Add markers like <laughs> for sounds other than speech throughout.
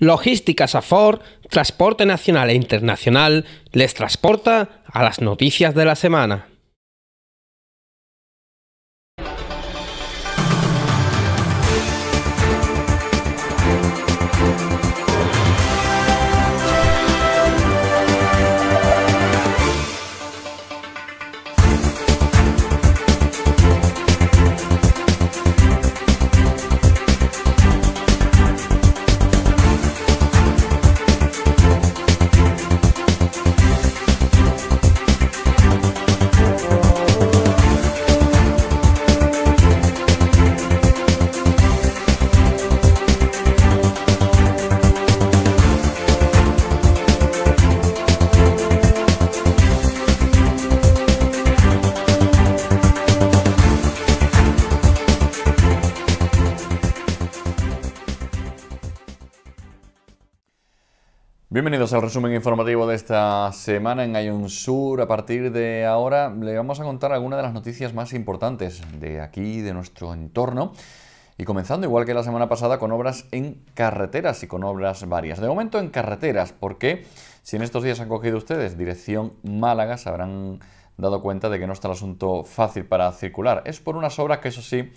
Logística Safor, Transporte Nacional e Internacional, les transporta a las noticias de la semana. Bienvenidos al resumen informativo de esta semana en Ayun Sur. A partir de ahora le vamos a contar algunas de las noticias más importantes de aquí, de nuestro entorno. Y comenzando, igual que la semana pasada, con obras en carreteras y con obras varias. De momento en carreteras, porque si en estos días han cogido ustedes dirección Málaga, se habrán dado cuenta de que no está el asunto fácil para circular. Es por unas obras que, eso sí,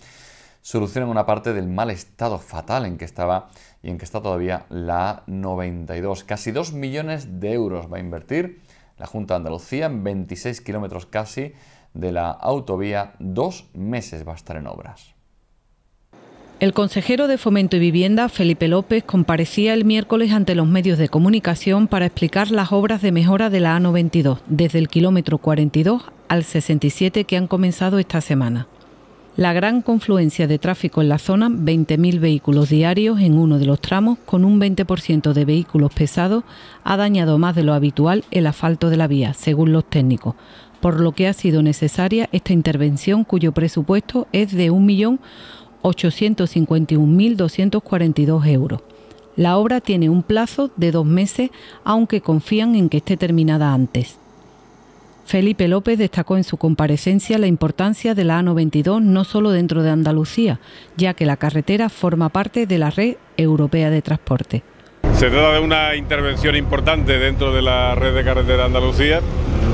solucionan una parte del mal estado fatal en que estaba y en que está todavía la 92. Casi 2 millones de euros va a invertir la Junta de Andalucía en 26 kilómetros casi de la autovía. Dos meses va a estar en obras. El consejero de Fomento y Vivienda, Felipe López, comparecía el miércoles ante los medios de comunicación para explicar las obras de mejora de la A92, desde el kilómetro 42 al 67 que han comenzado esta semana. La gran confluencia de tráfico en la zona, 20.000 vehículos diarios en uno de los tramos, con un 20% de vehículos pesados, ha dañado más de lo habitual el asfalto de la vía, según los técnicos, por lo que ha sido necesaria esta intervención cuyo presupuesto es de 1.851.242 euros. La obra tiene un plazo de dos meses, aunque confían en que esté terminada antes. Felipe López destacó en su comparecencia la importancia de la A92 no solo dentro de Andalucía, ya que la carretera forma parte de la red europea de transporte. Se trata de una intervención importante dentro de la red de carretera de Andalucía,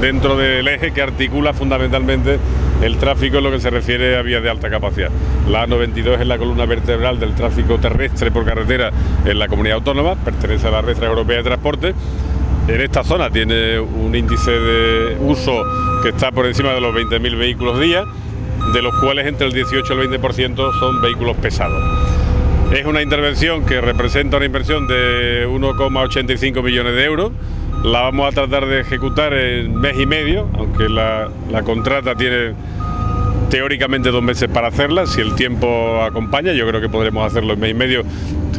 dentro del eje que articula fundamentalmente el tráfico en lo que se refiere a vías de alta capacidad. La A92 es la columna vertebral del tráfico terrestre por carretera en la comunidad autónoma, pertenece a la red europea de transporte en esta zona tiene un índice de uso que está por encima de los 20.000 vehículos día, de los cuales entre el 18 y el 20% son vehículos pesados. Es una intervención que representa una inversión de 1,85 millones de euros. La vamos a tratar de ejecutar en mes y medio, aunque la, la contrata tiene teóricamente dos meses para hacerla, si el tiempo acompaña, yo creo que podremos hacerlo en mes y medio,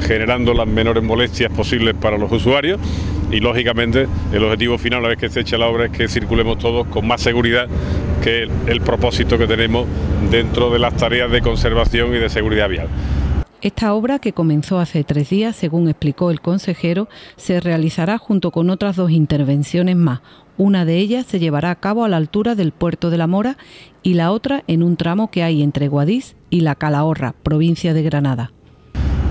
generando las menores molestias posibles para los usuarios y lógicamente el objetivo final, una vez que se eche la obra, es que circulemos todos con más seguridad que el, propósito que tenemos dentro de las tareas de conservación y de seguridad vial. Esta obra, que comenzó hace tres días, según explicó el consejero, se realizará junto con otras dos intervenciones más. Una de ellas se llevará a cabo a la altura del puerto de la Mora y la otra en un tramo que hay entre Guadix y la Calahorra, provincia de Granada.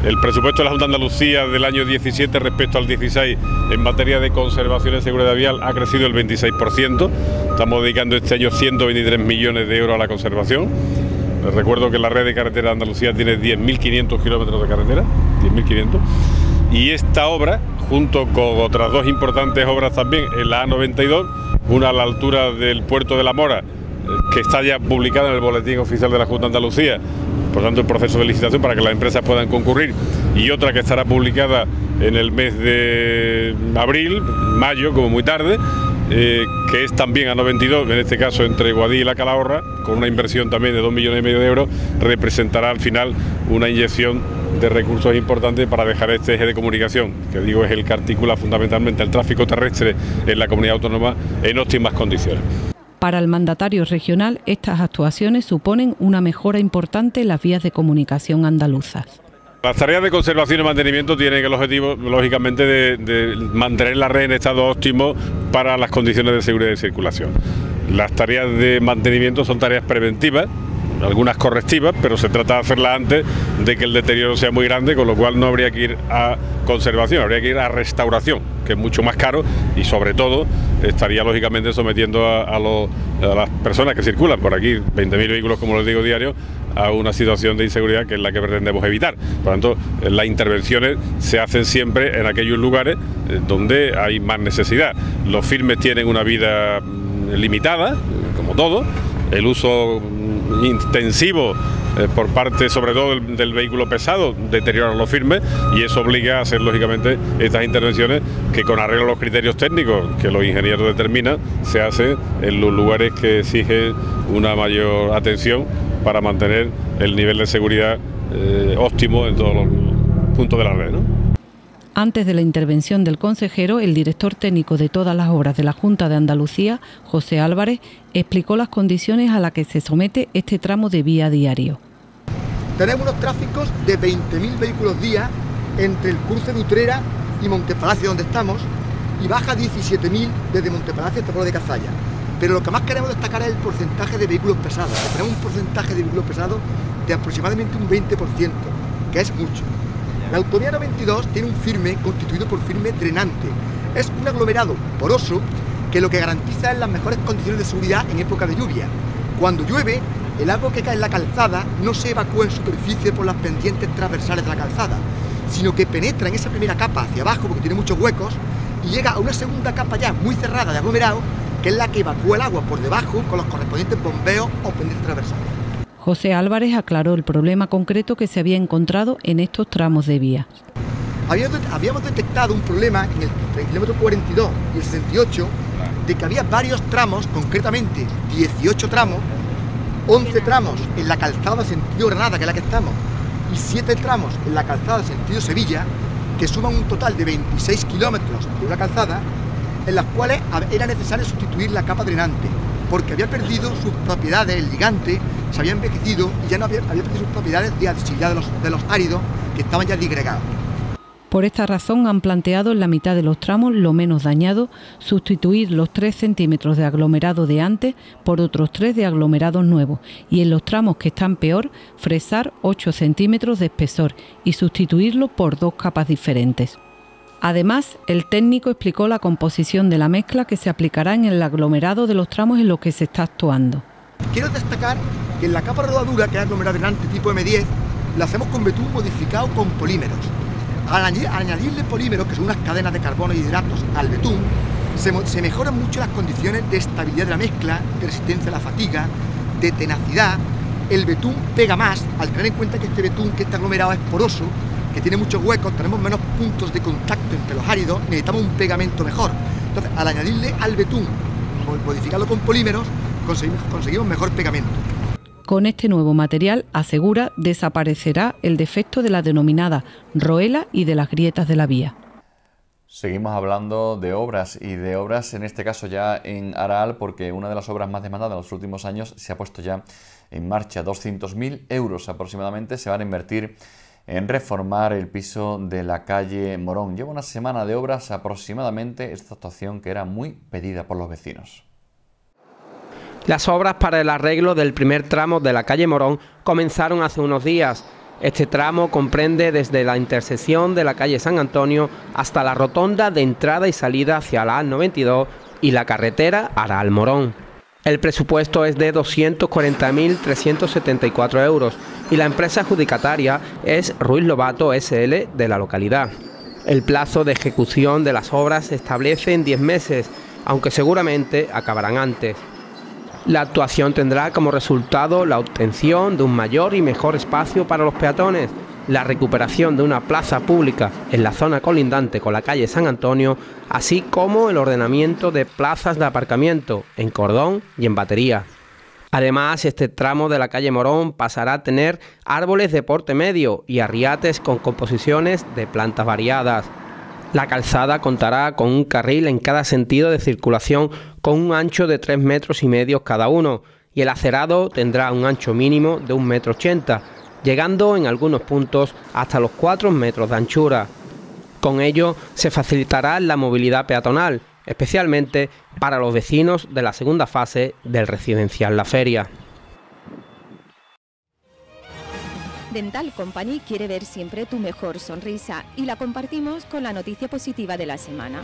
El presupuesto de la Junta de Andalucía del año 17 respecto al 16 en materia de conservación y seguridad vial ha crecido el 26%. Estamos dedicando este año 123 millones de euros a la conservación. Les recuerdo que la red de carretera de Andalucía tiene 10.500 kilómetros de carretera, 10.500. Y esta obra, junto con otras dos importantes obras también en la A92, una a la altura del puerto de la Mora, que está ya publicada en el Boletín Oficial de la Junta de Andalucía, por tanto el proceso de licitación para que las empresas puedan concurrir y otra que estará publicada en el mes de abril, mayo, como muy tarde, eh, que es también a 92, en este caso entre Guadí y La Calahorra, con una inversión también de 2 millones y medio de euros, representará al final una inyección de recursos importantes para dejar este eje de comunicación, que digo es el que articula fundamentalmente el tráfico terrestre en la comunidad autónoma en óptimas condiciones. Para el mandatario regional, estas actuaciones suponen una mejora importante en las vías de comunicación andaluzas. Las tareas de conservación y mantenimiento tienen el objetivo, lógicamente, de, mantener la red en estado óptimo para las condiciones de seguridad y circulación. Las tareas de mantenimiento son tareas preventivas, algunas correctivas, pero se trata de hacerlas antes de que el deterioro sea muy grande, con lo cual no habría que ir a conservación, habría que ir a restauración, que es mucho más caro y sobre todo estaría lógicamente sometiendo a, las personas que circulan por aquí, 20.000 vehículos como les digo diario, a una situación de inseguridad que es la que pretendemos evitar. Por lo tanto, las intervenciones se hacen siempre en aquellos lugares eh, donde hay más necesidad. Los firmes tienen una vida mm, limitada, como todo, el uso intensivo eh, por parte sobre todo del, vehículo pesado deteriora los firmes y eso obliga a hacer lógicamente estas intervenciones que con arreglo a los criterios técnicos que los ingenieros determinan se hacen en los lugares que exigen una mayor atención para mantener el nivel de seguridad eh, óptimo en todos los puntos de la red. Antes de la intervención del consejero, el director técnico de todas las obras de la Junta de Andalucía, José Álvarez, explicó las condiciones a las que se somete este tramo de vía diario. Tenemos unos tráficos de 20.000 vehículos día entre el cruce de Utrera y Montepalacio, donde estamos, y baja 17.000 desde Montepalacio hasta Pueblo de Cazalla. Pero lo que más queremos destacar es el porcentaje de vehículos pesados. Tenemos un porcentaje de vehículos pesados de aproximadamente un 20%, que es mucho. La autovía 92 tiene un firme constituido por firme drenante. Es un aglomerado poroso que lo que garantiza es las mejores condiciones de seguridad en época de lluvia. Cuando llueve, el agua que cae en la calzada no se evacúa en superficie por las pendientes transversales de la calzada, sino que penetra en esa primera capa hacia abajo porque tiene muchos huecos y llega a una segunda capa ya muy cerrada de aglomerado, que es la que evacúa el agua por debajo con los correspondientes bombeos o pendientes transversales. José Álvarez aclaró el problema concreto que se había encontrado en estos tramos de vía. Habíamos detectado un problema en el, kilómetro 42 y el 68 de que había varios tramos, concretamente 18 tramos, 11 tramos en la calzada sentido Granada, que es la que estamos, y 7 tramos en la calzada sentido Sevilla, que suman un total de 26 kilómetros de una calzada, en las cuales era necesario sustituir la capa drenante, porque había perdido sus propiedades, el ligante, se había envejecido y ya no había, perdido sus propiedades de los, de los áridos que estaban ya digregados. Por esta razón han planteado en la mitad de los tramos, lo menos dañado, sustituir los 3 centímetros de aglomerado de antes por otros 3 de aglomerados nuevos y en los tramos que están peor, fresar 8 centímetros de espesor y sustituirlo por dos capas diferentes. Además, el técnico explicó la composición de la mezcla que se aplicará en el aglomerado de los tramos en los que se está actuando. Quiero destacar que en la capa rodadura, que es aglomerado delante tipo M10, la hacemos con betún modificado con polímeros. Al, añadirle polímeros, que son unas cadenas de carbono y hidratos, al betún, se, se mejoran mucho las condiciones de estabilidad de la mezcla, de resistencia a la fatiga, de tenacidad. El betún pega más, al tener en cuenta que este betún, que está aglomerado, es poroso, que tiene muchos huecos, tenemos menos puntos de contacto entre los áridos, necesitamos un pegamento mejor. Entonces, al añadirle al betún, modificarlo con polímeros, conseguimos, mejor pegamento. Con este nuevo material, asegura, desaparecerá el defecto de la denominada roela y de las grietas de la vía. Seguimos hablando de obras y de obras en este caso ya en Araal porque una de las obras más demandadas en los últimos años se ha puesto ya en marcha. 200.000 euros aproximadamente se van a invertir en reformar el piso de la calle Morón. Lleva una semana de obras aproximadamente esta actuación que era muy pedida por los vecinos. Las obras para el arreglo del primer tramo de la calle Morón comenzaron hace unos días. Este tramo comprende desde la intersección de la calle San Antonio hasta la rotonda de entrada y salida hacia la A92 y la carretera Aral Morón. El presupuesto es de 240.374 euros y la empresa adjudicataria es Ruiz Lobato SL de la localidad. El plazo de ejecución de las obras se establece en 10 meses, aunque seguramente acabarán antes. La actuación tendrá como resultado la obtención de un mayor y mejor espacio para los peatones, la recuperación de una plaza pública en la zona colindante con la calle San Antonio, así como el ordenamiento de plazas de aparcamiento en cordón y en batería. Además, este tramo de la calle Morón pasará a tener árboles de porte medio y arriates con composiciones de plantas variadas. La calzada contará con un carril en cada sentido de circulación con un ancho de 3 metros y medio cada uno y el acerado tendrá un ancho mínimo de 1,80 metro, llegando en algunos puntos hasta los 4 metros de anchura. Con ello se facilitará la movilidad peatonal, especialmente para los vecinos de la segunda fase del residencial La Feria. Dental Company quiere ver siempre tu mejor sonrisa y la compartimos con la noticia positiva de la semana.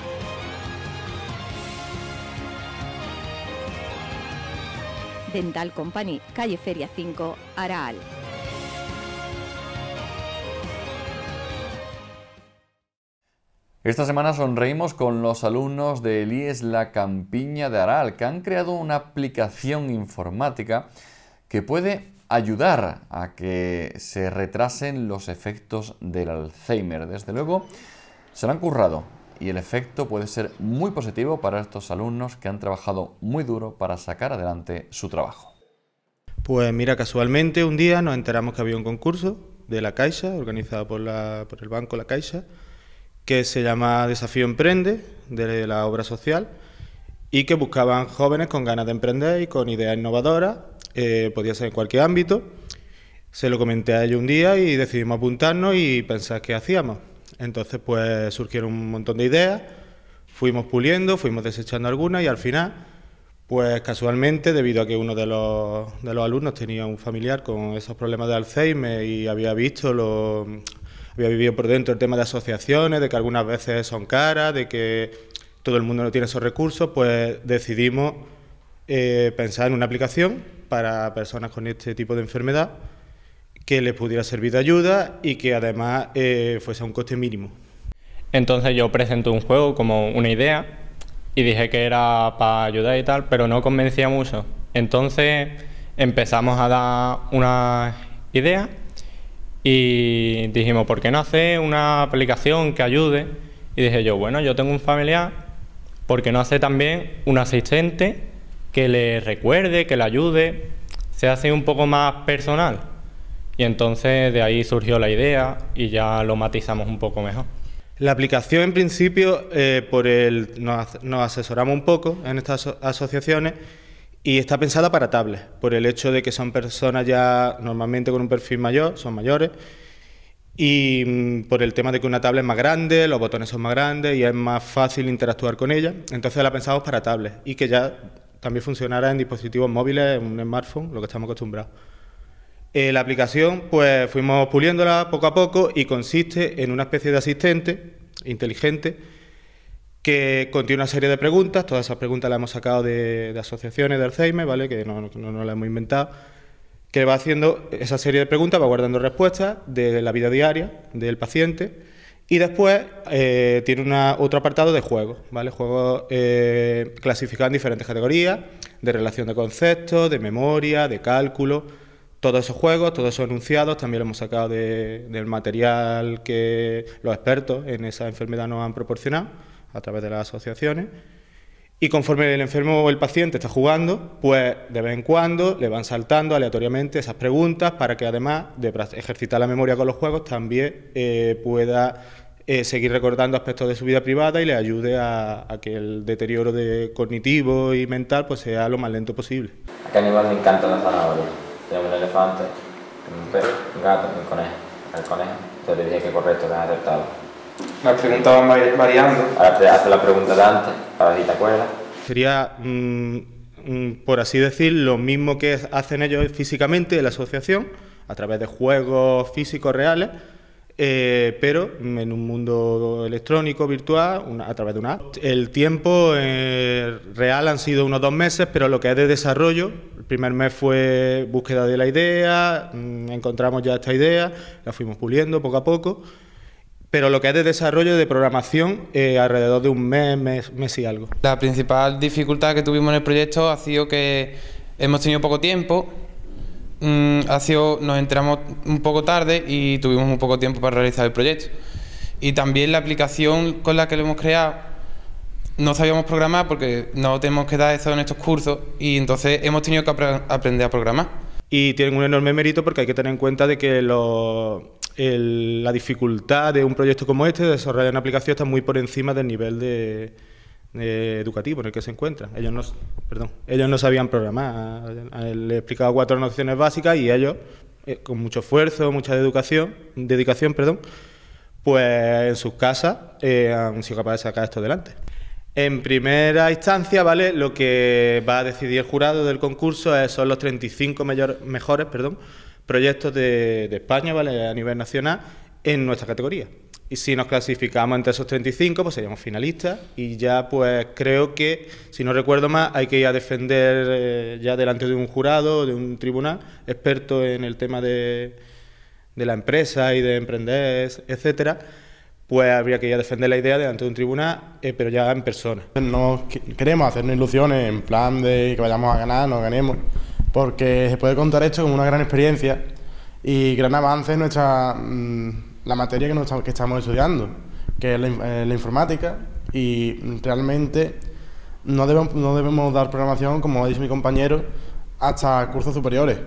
Dental Company, calle Feria 5, Araal. Esta semana sonreímos con los alumnos de Elías La Campiña de Aral, que han creado una aplicación informática que puede ayudar a que se retrasen los efectos del Alzheimer. Desde luego, se lo han currado y el efecto puede ser muy positivo para estos alumnos que han trabajado muy duro para sacar adelante su trabajo. Pues mira, casualmente un día nos enteramos que había un concurso de la Caixa, organizado por, por el Banco La Caixa, que se llama Desafío Emprende, de la obra social, y que buscaban jóvenes con ganas de emprender y con ideas innovadoras, eh, podía ser en cualquier ámbito. Se lo comenté a ellos un día y decidimos apuntarnos y pensar qué hacíamos. Entonces, pues surgieron un montón de ideas, fuimos puliendo, fuimos desechando algunas y al final, pues casualmente, debido a que uno de los, de los alumnos tenía un familiar con esos problemas de Alzheimer y había visto lo había vivido por dentro el tema de asociaciones, de que algunas veces son caras, de que todo el mundo no tiene esos recursos, pues decidimos eh, pensar en una aplicación para personas con este tipo de enfermedad que les pudiera servir de ayuda y que además eh, fuese a un coste mínimo. Entonces yo presenté un juego como una idea y dije que era para ayudar y tal, pero no convencía mucho. Entonces empezamos a dar una idea y dijimos, ¿por qué no hacer una aplicación que ayude? Y dije yo, bueno, yo tengo un familiar, ¿por qué no hacer también un asistente que le recuerde, que le ayude, se hace un poco más personal? Y entonces de ahí surgió la idea y ya lo matizamos un poco mejor. La aplicación en principio, eh, por el, nos, nos, asesoramos un poco en estas asociaciones y está pensada para tablets, por el hecho de que son personas ya normalmente con un perfil mayor, son mayores, y mm, por el tema de que una tablet es más grande, los botones son más grandes y es más fácil interactuar con ella. Entonces la pensamos para tablets y que ya también funcionara en dispositivos móviles, en un smartphone, lo que estamos acostumbrados. Eh, la aplicación, pues fuimos puliéndola poco a poco y consiste en una especie de asistente inteligente que contiene una serie de preguntas, todas esas preguntas las hemos sacado de, asociaciones de Alzheimer, ¿vale? que no, no, las hemos inventado, que va haciendo esa serie de preguntas, va guardando respuestas de la vida diaria del paciente y después eh, tiene una, otro apartado de juegos, ¿vale? juegos eh, clasificados en diferentes categorías, de relación de conceptos, de memoria, de cálculo, todos esos juegos, todos esos enunciados, también lo hemos sacado del material que los expertos en esa enfermedad nos han proporcionado a través de las asociaciones. Y conforme el enfermo o el paciente está jugando, pues de vez en cuando le van saltando aleatoriamente esas preguntas para que además de ejercitar la memoria con los juegos, también eh, pueda eh, seguir recordando aspectos de su vida privada y le ayude a, que el deterioro de cognitivo y mental pues sea lo más lento posible. A qué animal me encanta la zanahoria. Tengo un elefante, un perro, un gato, un conejo. El conejo, entonces le dije que correcto, que has acertado. Las preguntas van variando. Ahora te hace la pregunta de antes, para ver si te acuerdas. Sería, mm, mm, por así decir, lo mismo que hacen ellos físicamente en la asociación, a través de juegos físicos reales, eh, pero en un mundo electrónico, virtual, a través de una app. El tiempo eh, real han sido unos dos meses, pero lo que es de desarrollo, el primer mes fue búsqueda de la idea, mm, encontramos ya esta idea, la fuimos puliendo poco a poco pero lo que es de desarrollo de programación, eh, alrededor de un mes, mes, y algo. La principal dificultad que tuvimos en el proyecto ha sido que hemos tenido poco tiempo, mm, ha sido, nos entramos un poco tarde y tuvimos un poco tiempo para realizar el proyecto. Y también la aplicación con la que lo hemos creado no sabíamos programar porque no tenemos que dar eso en estos cursos y entonces hemos tenido que aprender a programar. Y tienen un enorme mérito porque hay que tener en cuenta de que los la dificultad de un proyecto como este, de desarrollar una aplicación, está muy por encima del nivel de, educativo en el que se encuentran. Ellos no, perdón, ellos no sabían programar. Le he explicado cuatro nociones básicas y ellos, eh, con mucho esfuerzo, mucha dedicación, dedicación perdón, pues en sus casas eh, han sido capaces de sacar esto adelante. En primera instancia, ¿vale? Lo que va a decidir el jurado del concurso son los 35 mejores, proyectos de, de España, ¿vale? A nivel nacional, en nuestra categoría. Y si nos clasificamos entre esos 35, pues seríamos finalistas. Y ya, pues creo que, si no recuerdo más, hay que ir a defender eh, ya delante de un jurado, de un tribunal, experto en el tema de, de la empresa y de emprender, etcétera. Pues habría que ir a defender la idea delante de un tribunal, eh, pero ya en persona. No queremos hacernos ilusiones en plan de que vayamos a ganar, no ganemos, porque se puede contar esto como una gran experiencia y gran avance en nuestra. Mm, la materia que, estamos estudiando, que es eh, la, informática, y realmente no debemos, no debemos dar programación, como ha dicho mi compañero, hasta cursos superiores.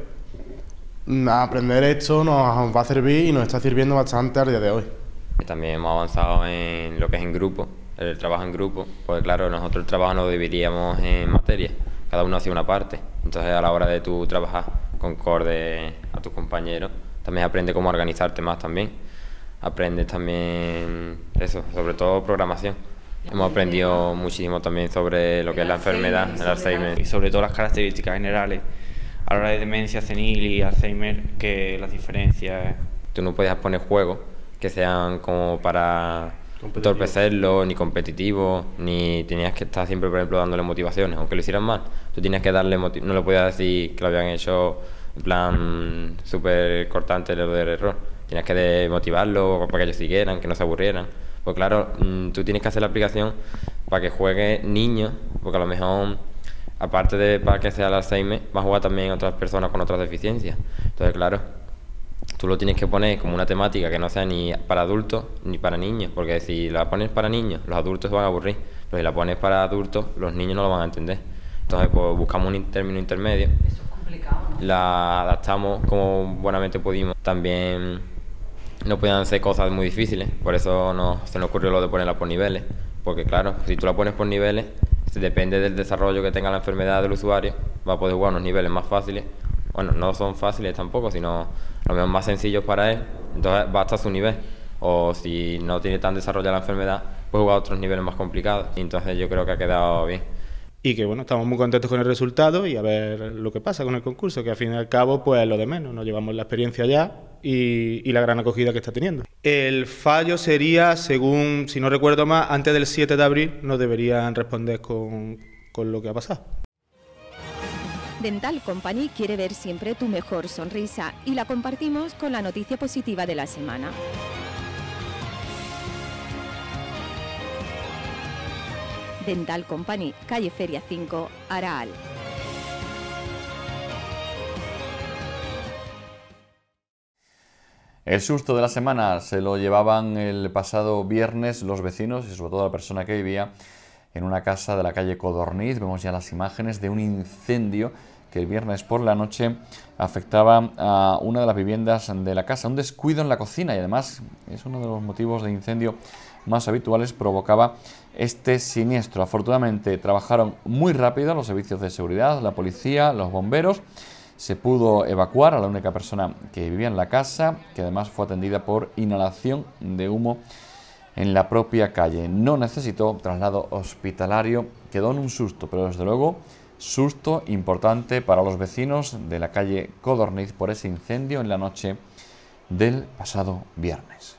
Mm, aprender esto nos va a servir y nos está sirviendo bastante al día de hoy. También hemos avanzado en lo que es en grupo, el trabajo en grupo, porque claro, nosotros el trabajo lo dividíamos en materias, cada uno hacía una parte, entonces a la hora de tú trabajar concorde a tus compañeros, también aprende cómo organizarte más también aprendes también eso, sobre todo programación. Hemos aprendido muchísimo también sobre lo que es la enfermedad, el Alzheimer. Y sobre todo las características generales a la hora de demencia senil y Alzheimer, que las diferencias... Tú no podías poner juegos que sean como para entorpecerlo, ni competitivos, ni tenías que estar siempre, por ejemplo, dándole motivaciones, aunque lo hicieran mal. Tú tenías que darle no le podías decir que lo habían hecho en plan súper cortante el error Tienes que motivarlo para que ellos siguieran, que no se aburrieran. Pues claro, mm, tú tienes que hacer la aplicación para que juegue niños, porque a lo mejor, aparte de para que sea el Alzheimer, va a jugar también otras personas con otras deficiencias. Entonces, claro, tú lo tienes que poner como una temática que no sea ni para adultos ni para niños, porque si la pones para niños, los adultos se van a aburrir, pero si la pones para adultos, los niños no lo van a entender. Entonces, pues buscamos un término intermedio. Eso es complicado, ¿no? La adaptamos como buenamente pudimos. También no podían ser cosas muy difíciles, por eso no, se nos ocurrió lo de ponerla por niveles, porque claro, si tú la pones por niveles, depende del desarrollo que tenga la enfermedad del usuario, va a poder jugar unos niveles más fáciles, bueno, no son fáciles tampoco, sino los más sencillos para él, entonces va hasta su nivel, o si no tiene tan desarrollada la enfermedad, puede jugar a otros niveles más complicados, entonces yo creo que ha quedado bien. Y que bueno, estamos muy contentos con el resultado y a ver lo que pasa con el concurso, que al fin y al cabo pues es lo de menos, nos llevamos la experiencia ya y, la gran acogida que está teniendo. El fallo sería, según, si no recuerdo más, antes del 7 de abril nos deberían responder con, con lo que ha pasado. Dental Company quiere ver siempre tu mejor sonrisa y la compartimos con la noticia positiva de la semana. Dental Company, calle Feria 5, Araal. El susto de la semana se lo llevaban el pasado viernes los vecinos y sobre todo la persona que vivía en una casa de la calle Codorniz. Vemos ya las imágenes de un incendio que el viernes por la noche afectaba a una de las viviendas de la casa. Un descuido en la cocina y además es uno de los motivos de incendio más habituales provocaba este siniestro. Afortunadamente trabajaron muy rápido los servicios de seguridad, la policía, los bomberos se pudo evacuar a la única persona que vivía en la casa, que además fue atendida por inhalación de humo en la propia calle. No necesitó traslado hospitalario, quedó en un susto, pero desde luego susto importante para los vecinos de la calle Codorniz por ese incendio en la noche del pasado viernes.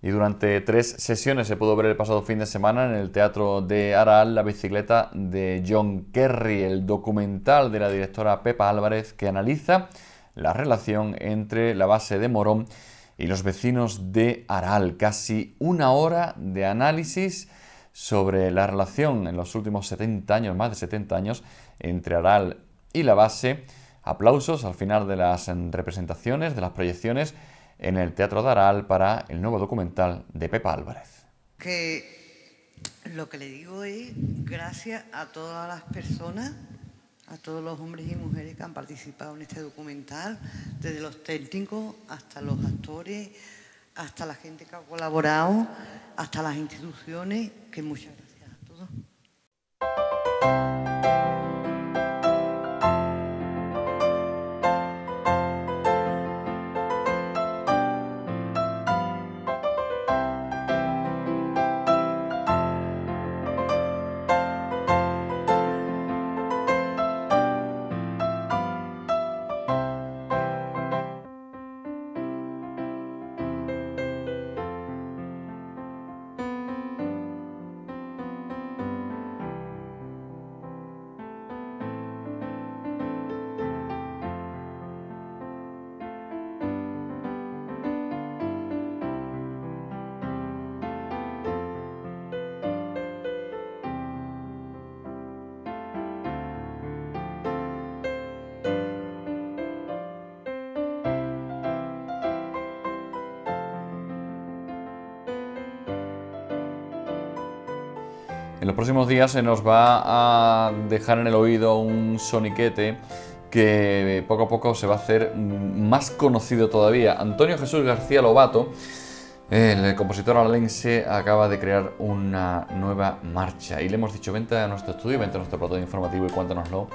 Y durante tres sesiones se pudo ver el pasado fin de semana en el Teatro de Aral la bicicleta de John Kerry, el documental de la directora Pepa Álvarez que analiza la relación entre la base de Morón y los vecinos de Aral. Casi una hora de análisis sobre la relación en los últimos 70 años, más de 70 años, entre Aral y la base. Aplausos al final de las representaciones, de las proyecciones en el Teatro Daral para el nuevo documental de Pepa Álvarez. Que lo que le digo es gracias a todas las personas, a todos los hombres y mujeres que han participado en este documental, desde los técnicos hasta los actores, hasta la gente que ha colaborado, hasta las instituciones, que muchas gracias a todos. Próximos días se nos va a dejar en el oído un soniquete que poco a poco se va a hacer más conocido todavía. Antonio Jesús García Lobato, el compositor alalense, acaba de crear una nueva marcha y le hemos dicho, vente a nuestro estudio, vente a nuestro plato informativo y cuéntanoslo,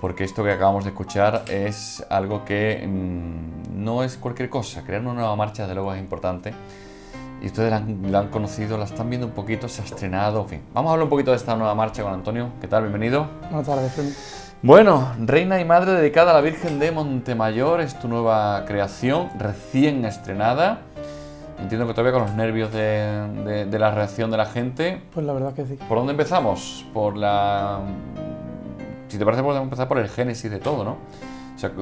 porque esto que acabamos de escuchar es algo que mm, no es cualquier cosa. Crear una nueva marcha, de luego, es importante y ustedes la han, conocido, la están viendo un poquito, se ha estrenado, en fin. Vamos a hablar un poquito de esta nueva marcha con Antonio. ¿Qué tal? Bienvenido. Buenas tardes. Bueno, Reina y Madre dedicada a la Virgen de Montemayor es tu nueva creación, recién estrenada. Entiendo que todavía con los nervios de, de, la reacción de la gente. Pues la verdad que sí. ¿Por dónde empezamos? Por la... Si te parece, podemos empezar por el génesis de todo, ¿no? O sea,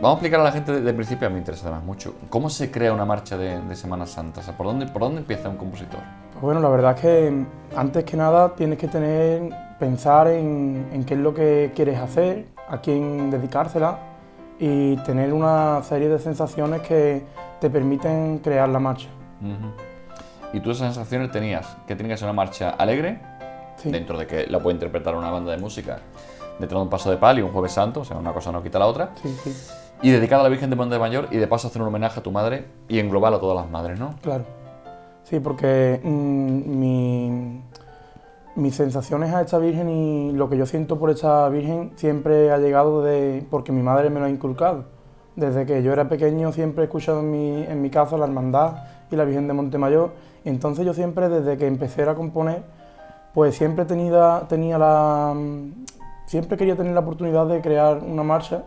Vamos a explicar a la gente desde el principio, a mí me interesa además mucho, ¿cómo se crea una marcha de, Semana Santa? O sea, ¿por dónde, ¿por dónde empieza un compositor? Pues bueno, la verdad es que antes que nada tienes que tener, pensar en, qué es lo que quieres hacer, a quién dedicársela y tener una serie de sensaciones que te permiten crear la marcha. ¿Y tú esas sensaciones tenías? ¿Que tenía que ser una marcha alegre? Dentro de que la puede interpretar una banda de música dentro de un paso de palio, un jueves santo, o sea, una cosa no quita la otra. Sí, sí y dedicada a la Virgen de Monte Mayor y de paso hacer un homenaje a tu madre y englobar a todas las madres, ¿no? Claro. Sí, porque mm, mi, mis sensaciones a esta Virgen y lo que yo siento por esta Virgen siempre ha llegado de porque mi madre me lo ha inculcado. Desde que yo era pequeño siempre he escuchado en mi, casa la Hermandad y la Virgen de Montemayor. Entonces yo siempre, desde que empecé a componer, pues siempre tenía, mm, siempre quería tener la oportunidad de crear una marcha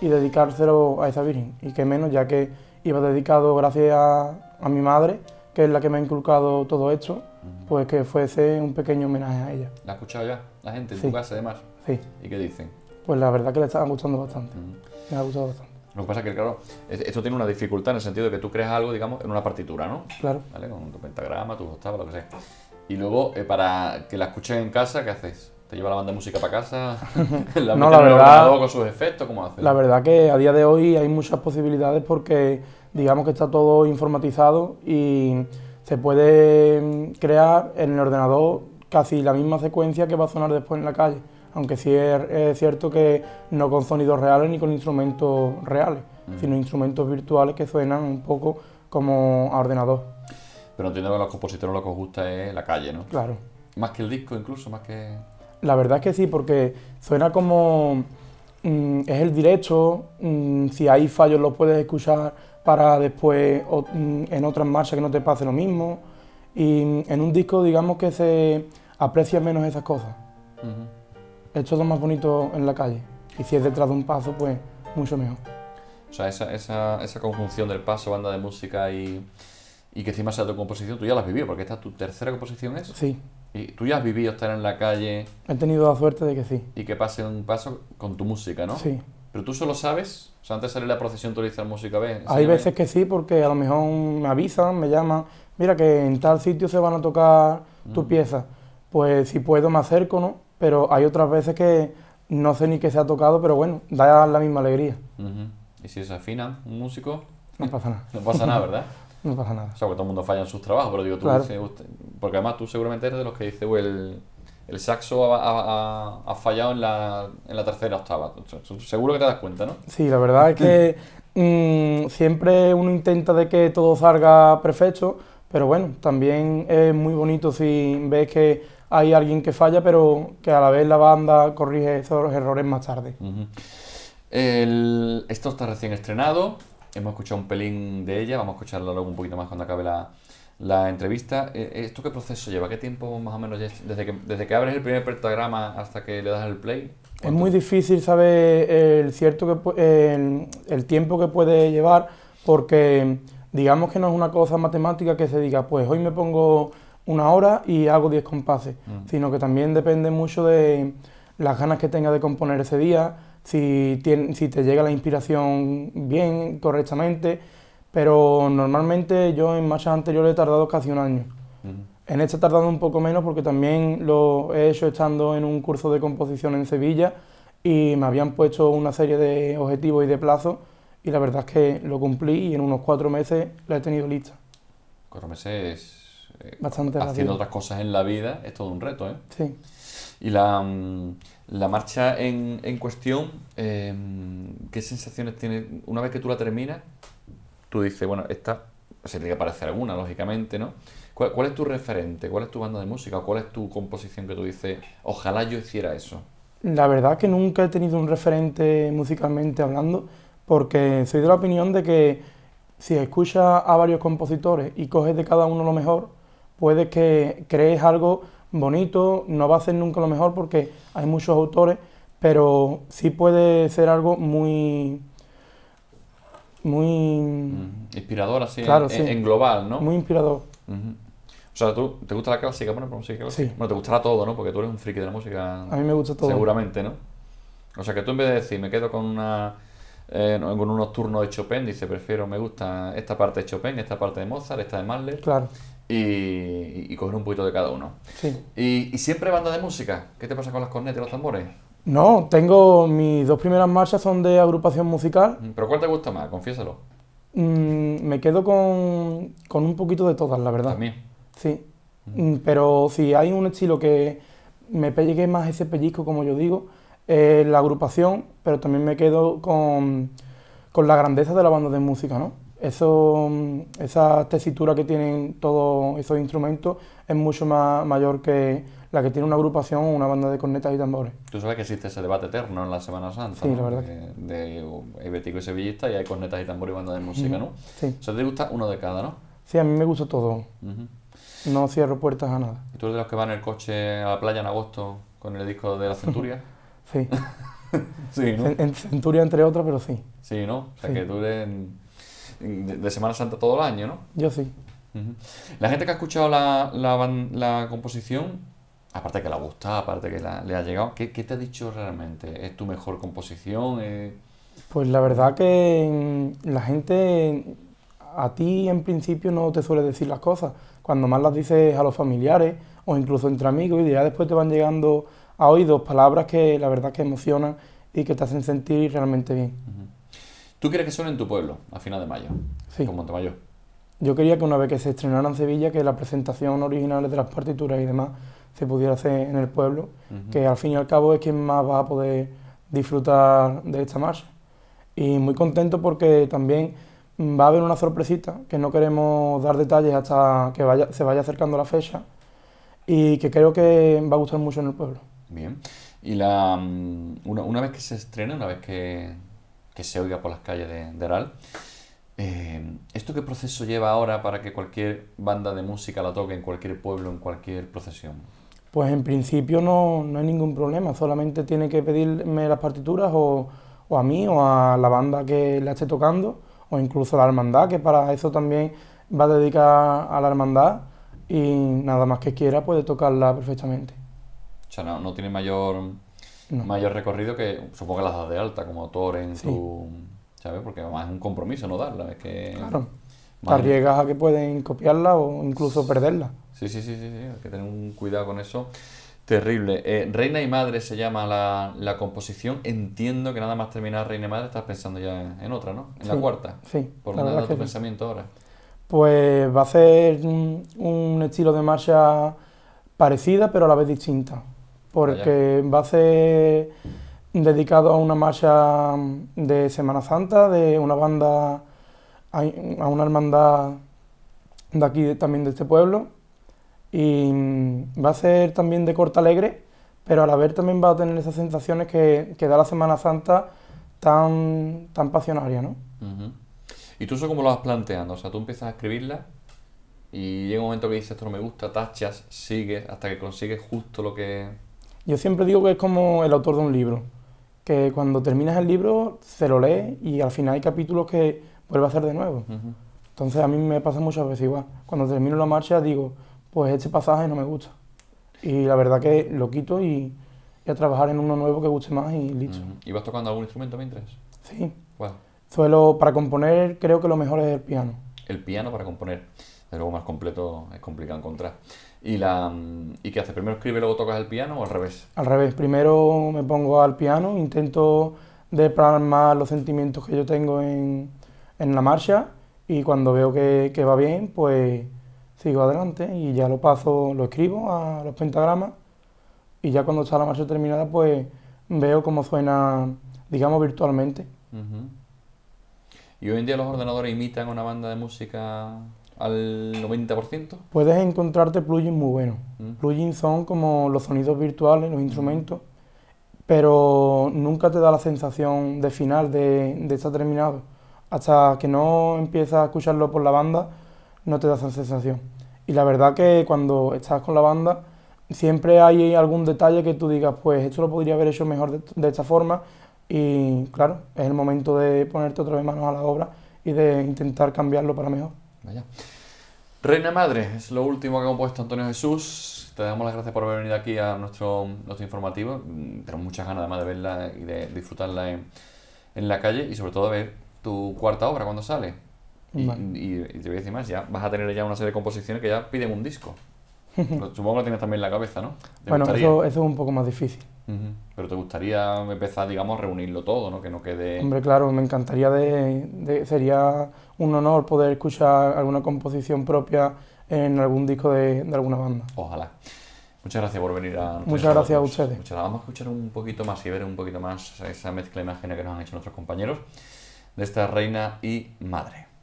y dedicárselo a esa Virgen. Y que menos, ya que iba dedicado gracias a, mi madre, que es la que me ha inculcado todo esto, pues que fuese un pequeño homenaje a ella. ¿La ha escuchado ya la gente en tu casa además? Sí. ¿Y qué dicen? Pues la verdad que le estaba gustando bastante. Me ha gustado bastante. Lo que pasa es que, claro, esto tiene una dificultad en el sentido de que tú creas algo, digamos, en una partitura, ¿no? Claro. ¿Vale? Con tu pentagrama, tus octavas, lo que sea. Y luego, eh, para que la escuchen en casa, ¿qué haces? ¿Te lleva la banda de música para casa? <laughs> ¿La no, la verdad, con sus efectos? ¿Cómo hace? La verdad que a día de hoy hay muchas posibilidades porque digamos que está todo informatizado y se puede crear en el ordenador casi la misma secuencia que va a sonar después en la calle. Aunque sí es, cierto que no con sonidos reales ni con instrumentos reales, sino instrumentos virtuales que suenan un poco como a ordenador. Pero entiendo que a los compositores lo que os gusta es la calle, ¿no? Claro. Más que el disco incluso, más que... La verdad es que sí, porque suena como... Mm, es el directo, mm, si hay fallos los puedes escuchar para después mm, en otras marchas que no te pase lo mismo. Y en un disco digamos que se aprecia menos esas cosas. Es todo más bonito en la calle. Y si es detrás de un paso, pues mucho mejor. O sea, esa, esa, esa conjunción del paso, banda de música y, y que encima sea tu composición, tú ya la has vivido, porque esta tu tercera composición es. Sí. ¿Y tú ya has vivido estar en la calle? He tenido la suerte de que sí. Y que pase un paso con tu música, ¿no? Sí. ¿Pero tú solo sabes? O sea, antes de salir la procesión tú le dices música, ¿ves? Hay veces que sí, porque a lo mejor me avisan, me llaman, mira que en tal sitio se van a tocar tu mm. pieza. Pues si puedo me acerco, ¿no? Pero hay otras veces que no sé ni qué se ha tocado, pero bueno, da la misma alegría. ¿Y si se afina un músico? No pasa nada. <laughs> no pasa nada, ¿verdad? <laughs> No pasa nada. O sea, que todo el mundo falla en sus trabajos, pero digo, tú dices, porque además tú seguramente eres de los que dice, el, el saxo ha, ha, fallado en la, en la, tercera octava. Seguro que te das cuenta, ¿no? Sí, la verdad es que <clears throat> mm, siempre uno intenta de que todo salga perfecto, pero bueno, también es muy bonito si ves que hay alguien que falla, pero que a la vez la banda corrige esos errores más tarde. el, esto está recién estrenado, hemos escuchado un pelín de ella, vamos a escucharla luego un poquito más cuando acabe la, la entrevista. Eh, ¿Esto qué proceso lleva? ¿Qué tiempo más o menos desde que, desde que abres el primer pentagrama hasta que le das el play? Es muy difícil saber el, cierto que, el, tiempo que puede llevar porque digamos que no es una cosa matemática que se diga, pues hoy me pongo una hora y hago 10 compases, mm. sino que también depende mucho de las ganas que tenga de componer ese día, si, si te llega la inspiración bien, correctamente, pero normalmente yo en marchas anteriores he tardado casi un año. En esta he tardado un poco menos porque también lo he hecho estando en un curso de composición en Sevilla y me habían puesto una serie de objetivos y de plazos y la verdad es que lo cumplí y en unos cuatro meses la he tenido lista. Cuatro meses eh, Bastante haciendo rápido. otras cosas en la vida es todo un reto, ¿eh? Sí. Y la, mm, la marcha en, en cuestión, eh, ¿qué sensaciones tiene? Una vez que tú la terminas, tú dices, bueno, esta se tiene que parecer alguna, lógicamente, ¿no? ¿Cuál, cuál es tu referente? ¿Cuál es tu banda de música? ¿Cuál es tu composición que tú dices, ojalá yo hiciera eso? La verdad que nunca he tenido un referente musicalmente hablando, porque soy de la opinión de que si escuchas a varios compositores y coges de cada uno lo mejor, puede que crees algo bonito, no va a ser nunca lo mejor porque hay muchos autores, pero sí puede ser algo muy... muy... Inspirador así, Claro, en, sí. en global, ¿no? Muy inspirador. O sea, ¿tú, ¿te gusta la clásica? Bueno, por música clásica. Sí. Bueno, te gustará todo, ¿no? Porque tú eres un friki de la música. A mí me gusta todo. Seguramente, ¿no? O sea, que tú en vez de decir, me quedo con una eh, con un nocturno de Chopin, dice, prefiero, me gusta esta parte de Chopin, esta parte de Mozart, esta de Mahler. Claro. Y, coger un poquito de cada uno. Sí. Y, y siempre banda de música. ¿Qué te pasa con las cornetas y los tambores? No, tengo mis dos primeras marchas son de agrupación musical. ¿Pero cuál te gusta más? Confiésalo. Mm, me quedo con, con un poquito de todas, la verdad. También. Sí. Mm, Pero si hay un estilo que me pegue más ese pellizco, como yo digo, es la agrupación, pero también me quedo con, con la grandeza de la banda de música, ¿no? Eso, mm, esa tesitura que tienen todos esos instrumentos es mucho más mayor que la que tiene una agrupación o una banda de cornetas y tambores. Tú sabes que existe ese debate eterno en la Semana Santa. Sí, ¿no? la verdad De, de- hay y sevillista y hay cornetas y tambor y banda de música, ¿no? Sí. O sea, te gusta uno de cada, ¿no? Sí, a mí me gusta todo. Ujú. No cierro puertas a nada. ¿Y tú eres de los que van en el coche a la playa en agosto con el disco de la Centuria? <laughs> Sí. <laughs> sí, ¿no? En, en Centuria, entre otras, pero sí. Sí, ¿no? O sea, Sí. que tú eres en- de, Semana Santa todo el año, ¿no? Yo sí. La gente que ha escuchado la, la, la composición, aparte que le ha gustado, aparte que la- le ha llegado, ¿qué, qué te ha dicho realmente? ¿Es tu mejor composición? Eh, Pues la verdad que la gente a ti en principio no te suele decir las cosas. Cuando más las dices a los familiares o incluso entre amigos y ya después te van llegando a oídos palabras que la verdad que emocionan y que te hacen sentir realmente bien. ¿Tú quieres que suene en tu pueblo a final de mayo? Sí. Con Montemayor. Yo quería que una vez que se estrenara en Sevilla, que la presentación original de las partituras y demás se pudiera hacer en el pueblo, que al fin y al cabo es quien más va a poder disfrutar de esta marcha. Y muy contento porque también mm, va a haber una sorpresita, que no queremos dar detalles hasta que vaya, se vaya acercando la fecha, y que creo que va a gustar mucho en el pueblo. Bien. Y la, mm, una, una vez que se estrene, una vez que, que se oiga por las calles de, de Aral, eh, ¿esto qué proceso lleva ahora para que cualquier banda de música la toque en cualquier pueblo, en cualquier procesión? Pues en principio no, no hay ningún problema, solamente tiene que pedirme las partituras o, o a mí o a la banda que la esté tocando o incluso a la hermandad, que para eso también va a dedicar a la hermandad y nada más que quiera puede tocarla perfectamente. O sea, no, no tiene mayor, No. mayor recorrido que supongo que las das de alta como autor en Sí. tu... ¿Sabes? Porque además es un compromiso no darla. Es que... Claro, te arriesgas a que pueden copiarla o incluso perderla. Sí, sí, sí, sí, sí, hay que tener un cuidado con eso. Terrible. Eh, Reina y Madre se llama la, la composición. Entiendo que nada más terminar Reina y Madre estás pensando ya en, en otra, ¿no? En la cuarta. sí, Por dónde anda tu sí. pensamiento ahora. Pues va a ser un, un estilo de marcha parecida pero a la vez distinta, porque va a ser dedicado a una marcha de Semana Santa, de una banda, a una hermandad de aquí de- también de este pueblo, y va a ser también de corte alegre, pero a la vez también va a tener esas sensaciones que, que da la Semana Santa tan, tan pasionaria, ¿no? ¿Y tú eso cómo lo vas planteando? O sea, tú empiezas a escribirla y llega un momento que dices esto no me gusta, tachas, sigues hasta que consigues justo lo que... Yo siempre digo que es como el autor de un libro, que cuando terminas el libro se lo lee y al final hay capítulos que vuelve a hacer de nuevo. Entonces a mí me pasa muchas veces igual. Cuando termino la marcha digo, pues este pasaje no me gusta. Y la verdad que lo quito y, y a trabajar en uno nuevo que guste más y listo. Ujú. ¿Y vas tocando algún instrumento mientras? Sí. ¿Cuál? Suelo, para componer creo que lo mejor es el piano. El piano para componer. De luego más completo es complicado encontrar. ¿Y, la, ¿Y qué haces? ¿Primero escribes y luego tocas el piano o al revés? Al revés, primero me pongo al piano, intento de plasmar los sentimientos que yo tengo en, en la marcha y cuando veo que, que va bien, pues sigo adelante y ya lo paso, lo escribo a los pentagramas y ya cuando está la marcha terminada pues veo cómo suena, digamos, virtualmente. ¿Y hoy en día los ordenadores imitan una banda de música al 90%? Puedes encontrarte plugins muy buenos. Plugins son como los sonidos virtuales, los instrumentos, pero nunca te da la sensación de final, de, de estar terminado. Hasta que no empiezas a escucharlo por la banda, no te da esa sensación. Y la verdad que cuando estás con la banda, siempre hay algún detalle que tú digas, pues esto lo podría haber hecho mejor de, esta forma. Y claro, es el momento de ponerte otra vez manos a la obra y de intentar cambiarlo para mejor. Vaya. Reina Madre, es lo último que ha compuesto Antonio Jesús. Te damos las gracias por haber venido aquí a nuestro, nuestro informativo. Tenemos muchas ganas además de verla y de disfrutarla en, en la calle y sobre todo de ver tu cuarta obra cuando sale. Y, te voy a decir más, ya vas a tener ya una serie de composiciones que ya piden un disco. <laughs> Supongo que lo tienes también en la cabeza, ¿no? Bueno, eso, es un poco más difícil. Pero te gustaría empezar, digamos, a reunirlo todo, ¿no? Que no quede... Hombre, claro, me encantaría de, Sería un honor poder escuchar alguna composición propia en algún disco de, alguna banda. Ojalá. Muchas gracias por venir a... Muchas gracias a ustedes. Muchas, vamos a escuchar un poquito más y ver un poquito más esa mezcla imagen que nos han hecho nuestros compañeros de esta reina y madre.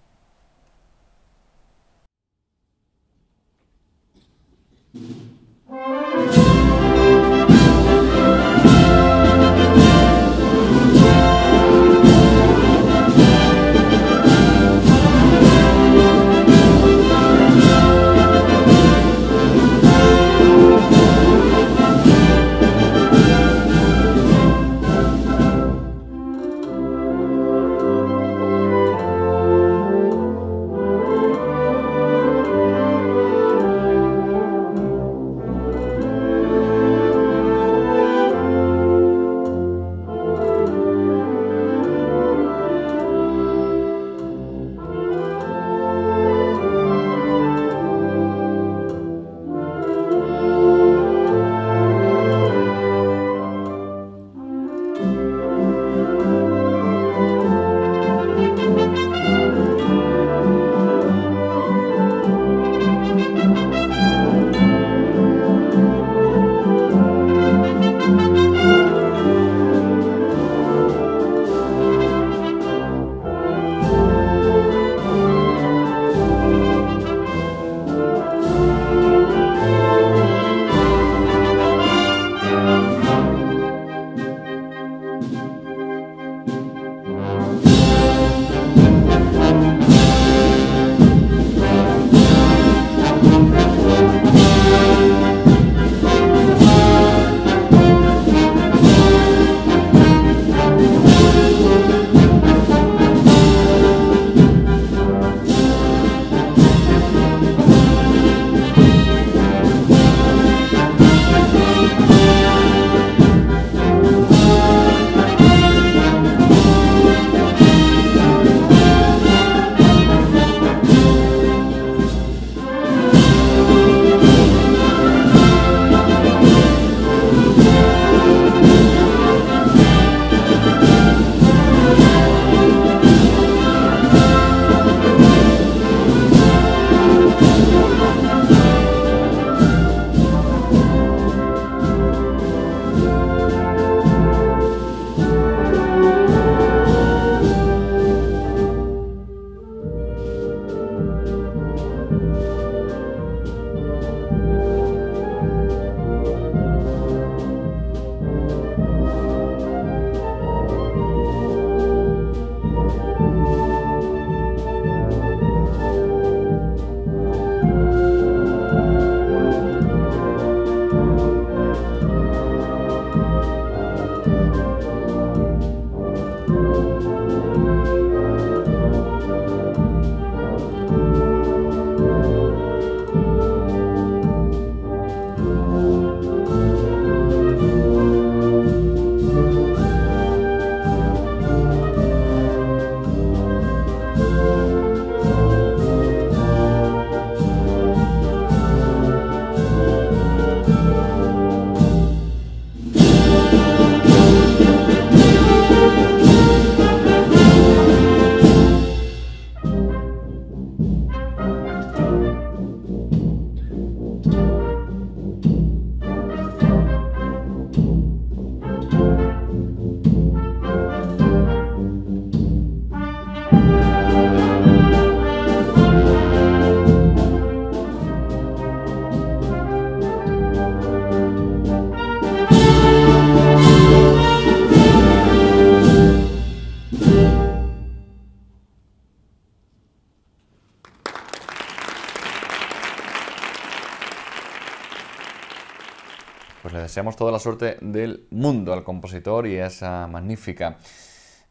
Pues le deseamos toda la suerte del mundo al compositor y a esa magnífica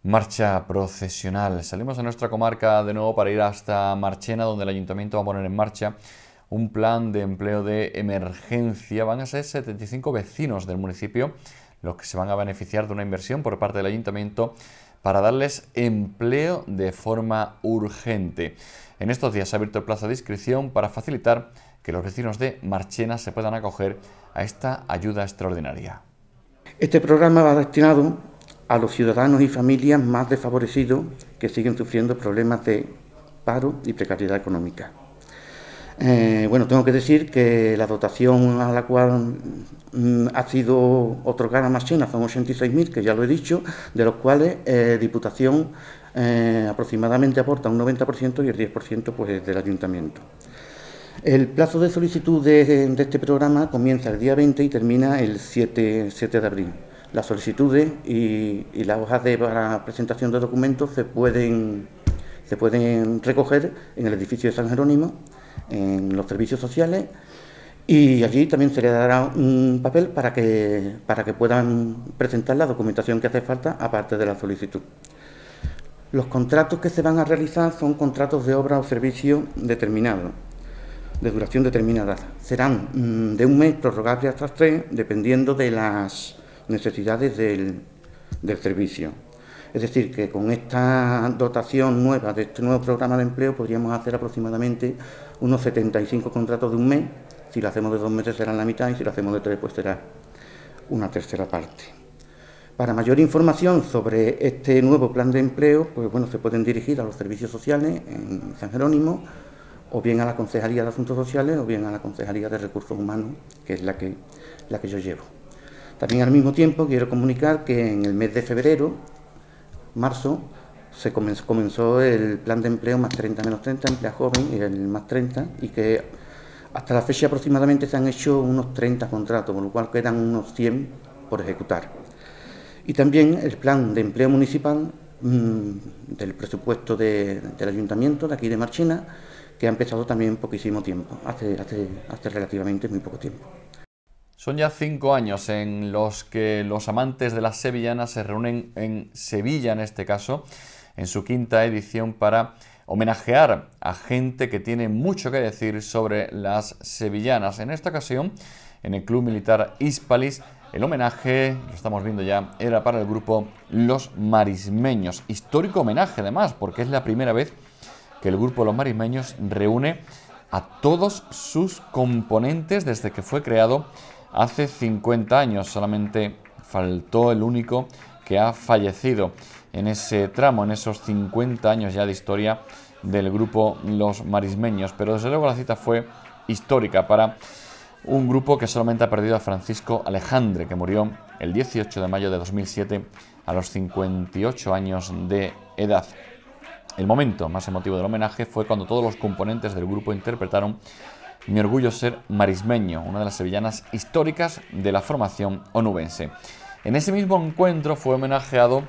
marcha procesional. Salimos de nuestra comarca de nuevo para ir hasta Marchena, donde el ayuntamiento va a poner en marcha un plan de empleo de emergencia. Van a ser 75 vecinos del municipio los que se van a beneficiar de una inversión por parte del ayuntamiento para darles empleo de forma urgente. En estos días se ha abierto el plazo de inscripción para facilitar que los vecinos de Marchena se puedan acoger a esta ayuda extraordinaria. Este programa va destinado a los ciudadanos y familias más desfavorecidos que siguen sufriendo problemas de paro y precariedad económica. Eh, bueno, tengo que decir que la dotación a la cual mm, ha sido otorgada Marchena son 86.000, que ya lo he dicho, de los cuales eh, Diputación eh, aproximadamente aporta un 90% y el 10% pues, del Ayuntamiento. El plazo de solicitud de, este programa comienza el día 20 y termina el 7, de abril. Las solicitudes y, las hojas de presentación de documentos se pueden, se pueden recoger en el edificio de San Jerónimo en los servicios sociales y allí también se le dará un papel para que, para que puedan presentar la documentación que hace falta aparte de la solicitud. Los contratos que se van a realizar son contratos de obra o servicio determinados, de duración determinada. Serán mm, de un mes prorrogables hasta tres, dependiendo de las necesidades del, del servicio. Es decir, que con esta dotación nueva de este nuevo programa de empleo podríamos hacer aproximadamente unos 75 contratos de un mes. Si lo hacemos de dos meses será la mitad y si lo hacemos de tres pues será una tercera parte. Para mayor información sobre este nuevo plan de empleo, pues bueno, se pueden dirigir a los servicios sociales en San Jerónimo, o bien a la Concejalía de Asuntos Sociales, o bien a la Concejalía de Recursos Humanos, que es la que, la que yo llevo. También al mismo tiempo quiero comunicar que en el mes de febrero, marzo, se comenzó, el plan de empleo más 30 menos 30, empleo joven y el más 30, y que hasta la fecha aproximadamente se han hecho unos 30 contratos, con lo cual quedan unos 100 por ejecutar. Y también el plan de empleo municipal mm, del presupuesto del ayuntamiento de aquí de Marchena, que ha empezado también poquísimo tiempo, hace, hace, hace relativamente muy poco tiempo. Son ya cinco años en los que los amantes de las sevillanas se reúnen en Sevilla, en este caso, en su quinta edición para homenajear a gente que tiene mucho que decir sobre las sevillanas. En esta ocasión, en el Club Militar Hispalis, el homenaje, lo estamos viendo ya, era para el grupo Los Marismeños. Histórico homenaje además, porque es la primera vez el grupo Los Marismeños reúne a todos sus componentes desde que fue creado hace 50 años. Solamente faltó el único que ha fallecido en ese tramo, en esos 50 años ya de historia del grupo Los Marismeños. Pero desde luego la cita fue histórica para un grupo que solamente ha perdido a Francisco Alejandre, que murió el 18 de mayo de 2007 a los 58 años de edad. El momento más emotivo del homenaje fue cuando todos los componentes del grupo interpretaron Mi orgullo ser marismeño, una de las sevillanas históricas de la formación onubense. En ese mismo encuentro fue homenajeado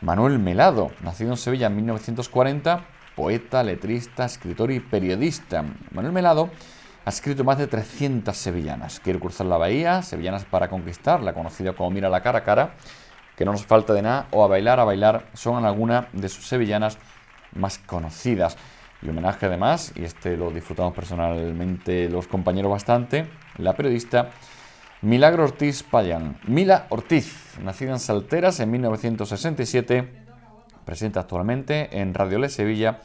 Manuel Melado, nacido en Sevilla en 1940, poeta, letrista, escritor y periodista. Manuel Melado ha escrito más de 300 sevillanas. Quiere cruzar la bahía, sevillanas para conquistar, la conocida como Mira la cara a cara, que no nos falta de nada, o a bailar, a bailar, son algunas de sus sevillanas más conocidas. Y homenaje además, y este lo disfrutamos personalmente los compañeros bastante, la periodista Milagro Ortiz Payán. Mila Ortiz, nacida en Salteras en 1967, presente actualmente en Radio Le Sevilla.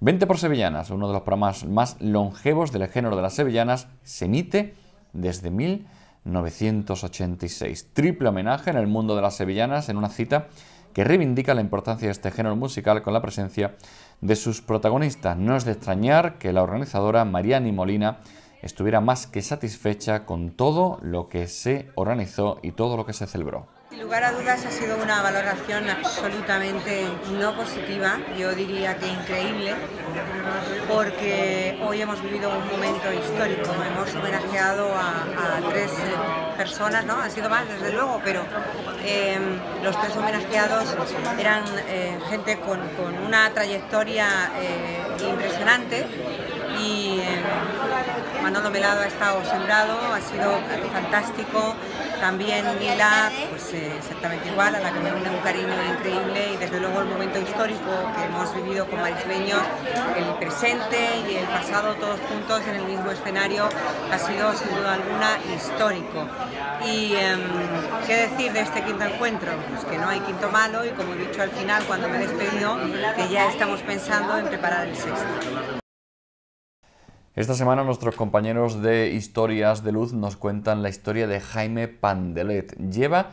20 por Sevillanas, uno de los programas más longevos del género de las sevillanas, se emite desde 1986. Triple homenaje en el mundo de las sevillanas en una cita que reivindica la importancia de este género musical con la presencia de sus protagonistas. No es de extrañar que la organizadora Mariani Molina estuviera más que satisfecha con todo lo que se organizó y todo lo que se celebró. Lugar a dudas ha sido una valoración absolutamente no positiva, yo diría que increíble, porque hoy hemos vivido un momento histórico, hemos homenajeado a, tres eh, personas, ¿no? Han sido más desde luego, pero eh, los tres homenajeados eran eh, gente con, una trayectoria impresionante Manolo Melado ha estado sembrado, ha sido fantástico. También Mila, pues eh, exactamente igual, a la que me une un cariño increíble y desde luego el momento histórico que hemos vivido con marisbeños, el presente y el pasado todos juntos en el mismo escenario ha sido sin duda alguna histórico. Y em, qué decir de este quinto encuentro, pues que no hay quinto malo y como he dicho al final cuando me he despedido, que ya estamos pensando en preparar el sexto. Esta semana nuestros compañeros de Historias de Luz nos cuentan la historia de Jaime Pandelet. Lleva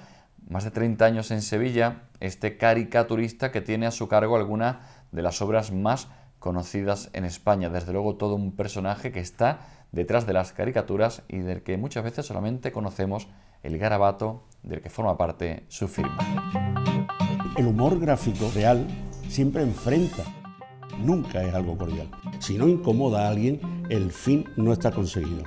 más de 30 años en Sevilla este caricaturista que tiene a su cargo alguna de las obras más conocidas en España. Desde luego todo un personaje que está detrás de las caricaturas y del que muchas veces solamente conocemos el garabato del que forma parte su firma. El humor gráfico real siempre enfrenta nunca es algo cordial. Si no incomoda a alguien, el fin no está conseguido.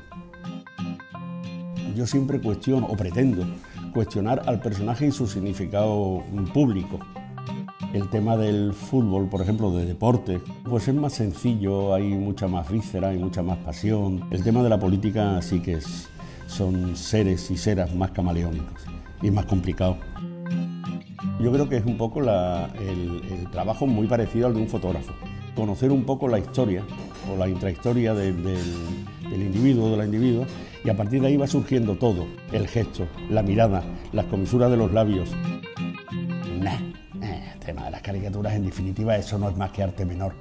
Yo siempre cuestiono, o pretendo, cuestionar al personaje y su significado público. El tema del fútbol, por ejemplo, de deporte, pues es más sencillo, hay mucha más víscera, hay mucha más pasión. El tema de la política sí que es, son seres y seras más camaleónicos y más complicados. Yo creo que es un poco el, el trabajo muy parecido al de un fotógrafo conocer un poco la historia o la intrahistoria del, individuo o de la individua y a partir de ahí va surgiendo todo, el gesto, la mirada, las comisuras de los labios. el tema de las caricaturas en definitiva eso no es más que arte menor.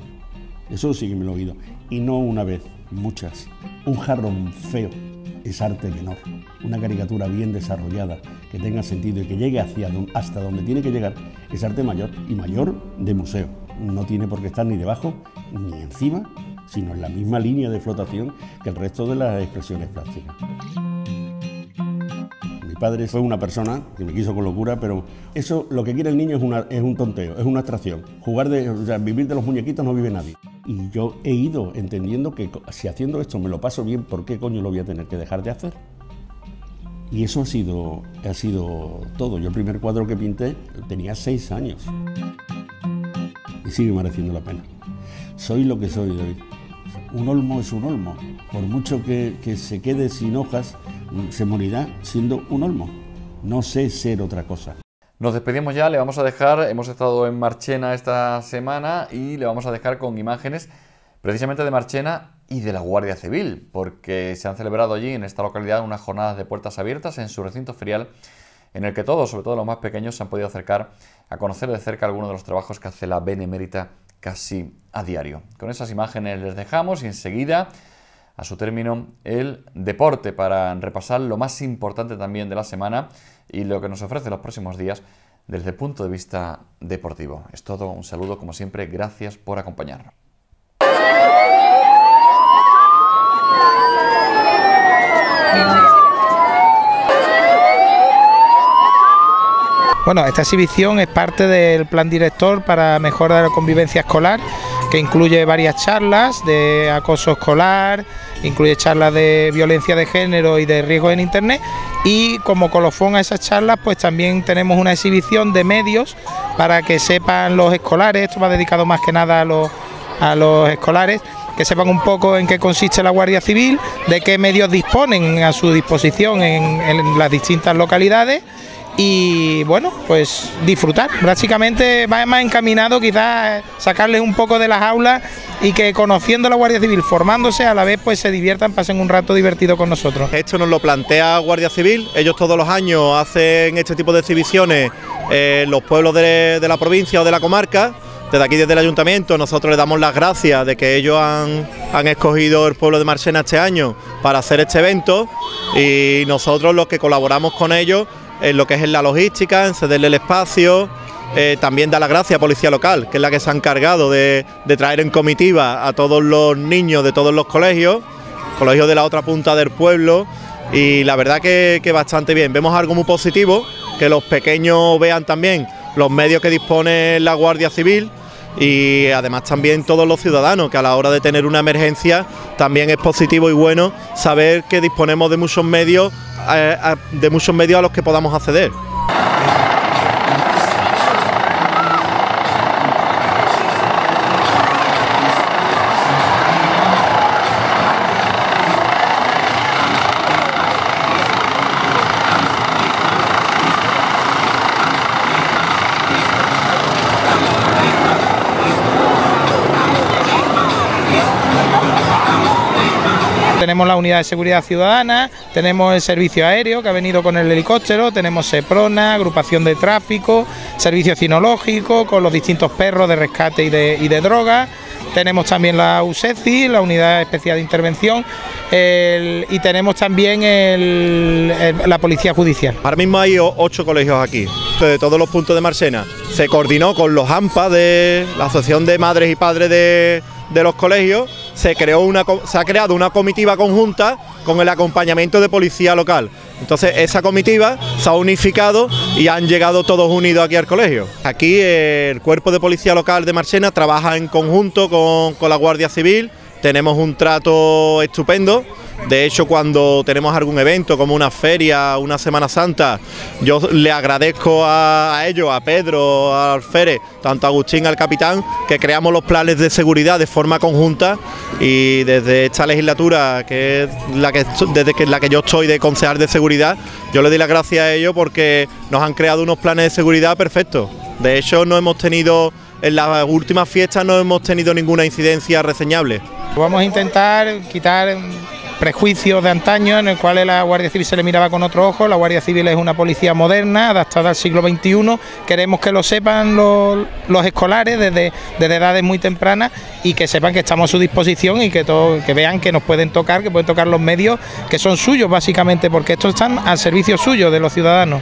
Eso sí que me lo he oído. Y no una vez, muchas. Un jarrón feo es arte menor. Una caricatura bien desarrollada, que tenga sentido y que llegue hacia hasta donde tiene que llegar, es arte mayor y mayor de museo no tiene por qué estar ni debajo ni encima, sino en la misma línea de flotación que el resto de las expresiones plásticas. Mi padre fue una persona que me quiso con locura, pero eso lo que quiere el niño es, es un tonteo, es una abstracción. Jugar de, vivir de los muñequitos no vive nadie. Y yo he ido entendiendo que si haciendo esto me lo paso bien, ¿por qué coño lo voy a tener que dejar de hacer? Y eso ha sido, ha sido todo. Yo el primer cuadro que pinté tenía seis años sigue mereciendo la pena. Soy lo que soy hoy. Un olmo es un olmo. Por mucho que, que se quede sin hojas, se morirá siendo un olmo. No sé ser otra cosa. Nos despedimos ya, le vamos a dejar, hemos estado en Marchena esta semana y le vamos a dejar con imágenes precisamente de Marchena y de la Guardia Civil, porque se han celebrado allí en esta localidad unas jornadas de puertas abiertas en su recinto ferial en el que todos, sobre todo los más pequeños, se han podido acercar a conocer de cerca algunos de los trabajos que hace la Benemérita casi a diario. Con esas imágenes les dejamos y enseguida, a su término, el deporte para repasar lo más importante también de la semana y lo que nos ofrece los próximos días desde el punto de vista deportivo. Es todo, un saludo como siempre, gracias por acompañarnos. Bueno, esta exhibición es parte del plan director para mejora de la convivencia escolar, que incluye varias charlas de acoso escolar, incluye charlas de violencia de género y de riesgo en Internet. Y como colofón a esas charlas pues también tenemos una exhibición de medios para que sepan los escolares, esto va dedicado más que nada a los, a los escolares, que sepan un poco en qué consiste la Guardia Civil, de qué medios disponen a su disposición en, en las distintas localidades y bueno, pues disfrutar. Básicamente va más encaminado quizás sacarles un poco de las aulas y que conociendo la Guardia Civil, formándose a la vez pues se diviertan, pasen un rato divertido con nosotros. Esto nos lo plantea Guardia Civil, ellos todos los años hacen este tipo de exhibiciones en los pueblos de, la provincia o de la comarca. Desde aquí, desde el ayuntamiento, nosotros les damos las gracias de que ellos han, han escogido el pueblo de Marchena este año para hacer este evento y nosotros los que colaboramos con ellos en lo que es en la logística, en cederle el espacio. Eh, también da la gracia a Policía Local, que es la que se ha encargado de, traer en comitiva a todos los niños de todos los colegios, colegios de la otra punta del pueblo, y la verdad que, que bastante bien. Vemos algo muy positivo, que los pequeños vean también los medios que dispone la Guardia Civil y además también todos los ciudadanos, que a la hora de tener una emergencia también es positivo y bueno saber que disponemos de muchos medios, de muchos medios a los que podamos acceder. tenemos la unidad de seguridad ciudadana, tenemos el servicio aéreo que ha venido con el helicóptero, tenemos SEPRONA, agrupación de tráfico, servicio cinológico con los distintos perros de rescate y de, y drogas. Tenemos también la USECI, la Unidad Especial de Intervención, y tenemos también la Policía Judicial. Ahora mismo hay ocho colegios aquí, de todos los puntos de Marsena. Se coordinó con los AMPA de la Asociación de Madres y Padres de, los colegios, se ha creado una comitiva conjunta con el acompañamiento de policía local. Entonces esa comitiva se ha unificado y han llegado todos unidos aquí al colegio. Aquí el cuerpo de policía local de Marsena trabaja en conjunto con, con la Guardia Civil, tenemos un trato estupendo. De hecho, cuando tenemos algún evento como una feria, una Semana Santa, yo le agradezco a, ellos, a Pedro, a Alférez, tanto a Agustín, al capitán, que creamos los planes de seguridad de forma conjunta y desde esta legislatura, que es la que, desde que, la que yo estoy de concejal de seguridad, yo le doy las gracias a ellos porque nos han creado unos planes de seguridad perfectos. De hecho, no hemos tenido, en las últimas fiestas no hemos tenido ninguna incidencia reseñable. Vamos a intentar quitar prejuicios de antaño en el cual la Guardia Civil se le miraba con otro ojo. La Guardia Civil es una policía moderna, adaptada al siglo XXI. Queremos que lo sepan los, los escolares desde, desde edades muy tempranas y que sepan que estamos a su disposición y que, todo, que vean que nos pueden tocar, que pueden tocar los medios que son suyos básicamente, porque estos están al servicio suyo de los ciudadanos.